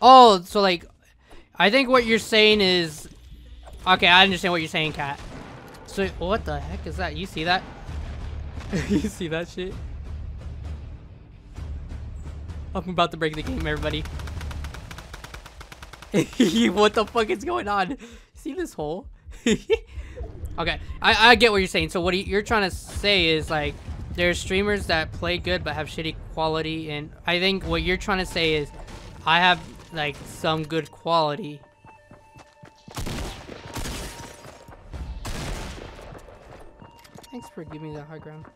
Oh, so like, I think what you're saying is, okay, I understand what you're saying, Cat. So what the heck is that? You see that? you see that shit? I'm about to break the game, everybody. what the fuck is going on? See this hole? okay, I, I get what you're saying. So what you're trying to say is like, there's streamers that play good but have shitty quality, and I think what you're trying to say is, I have like some good quality. Thanks for giving me that high ground.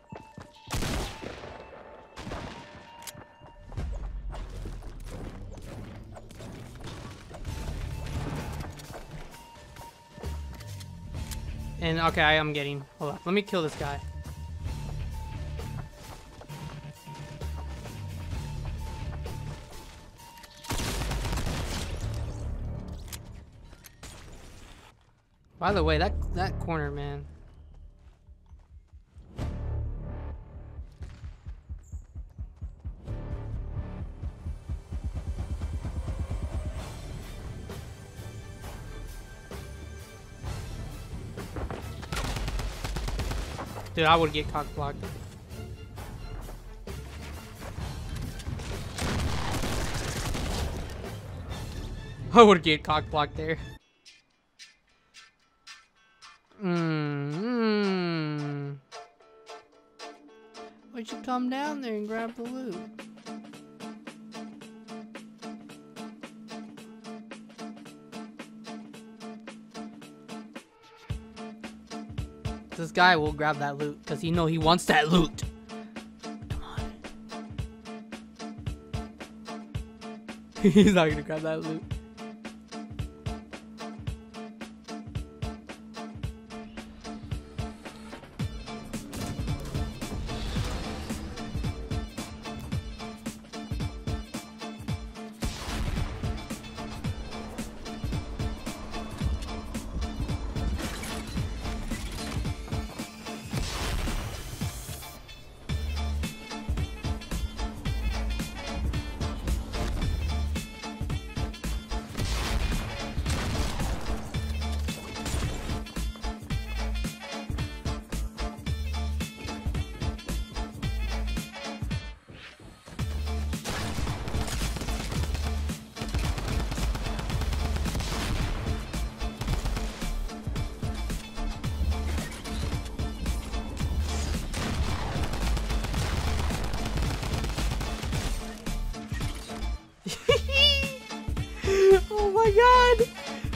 And okay, I am getting. Hold on. Let me kill this guy. By the way, that that corner, man. Dude, I would get cock blocked. I would get cock blocked there. Mmm. Mm. Why don't you come down there and grab the loot? This guy will grab that loot because he know he wants that loot. Come on. He's not gonna grab that loot.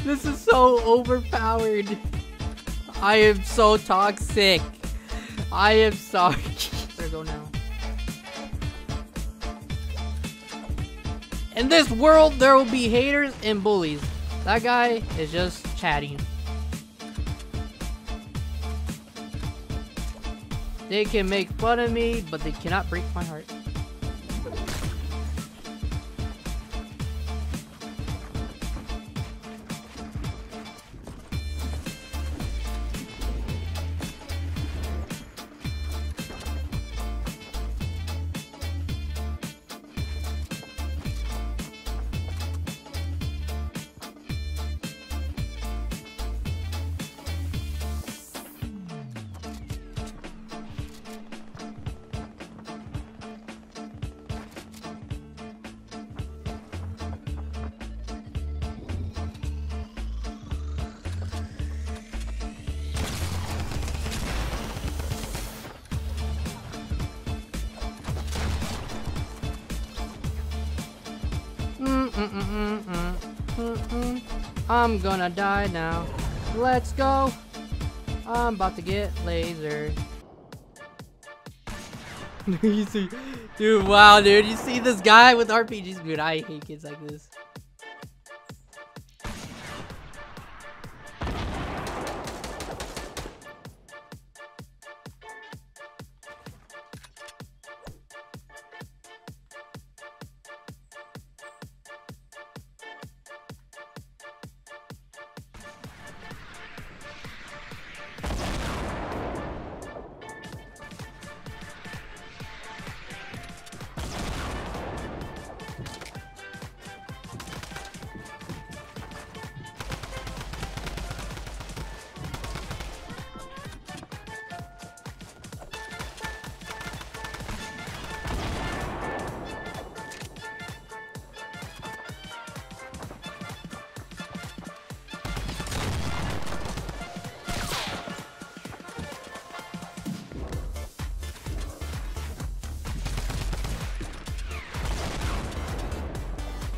This is so overpowered. I am so toxic. I am sorry. Where go now? In this world, there will be haters and bullies. That guy is just chatting. They can make fun of me, but they cannot break my heart. I'm gonna die now. Let's go. I'm about to get lasered. you see, dude, wow, dude, you see this guy with RPGs? Dude, I hate kids like this.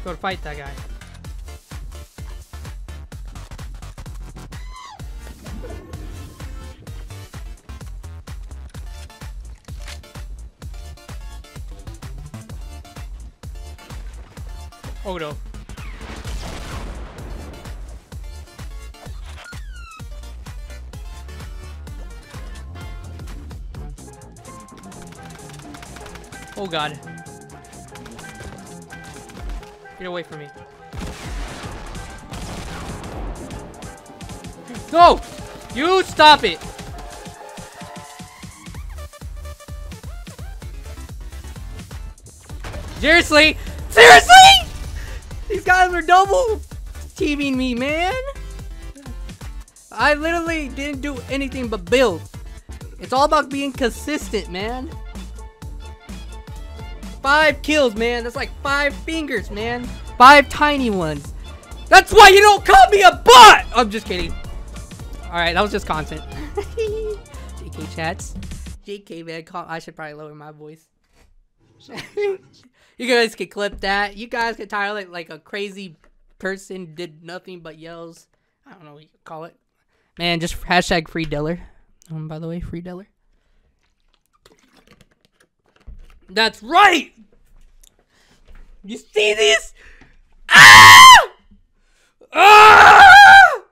Go fight that guy. No. Oh god. Get away from me. No! You stop it! Seriously? Seriously? These guys are double teaming me, man. I literally didn't do anything but build. It's all about being consistent, man. Five kills, man. That's like five fingers, man. Five tiny ones. That's why you don't call me a bot! I'm just kidding. Alright, that was just content. JK chats. JK, man. Call I should probably lower my voice. you guys can clip that. You guys can title it like a crazy person did nothing but yells. I don't know what you call it. Man, just hashtag free Diller. Um, by the way, free Diller. That's right! You see this? Ah! Ah!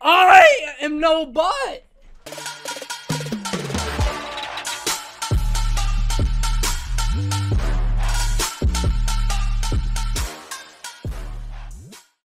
I am no bot!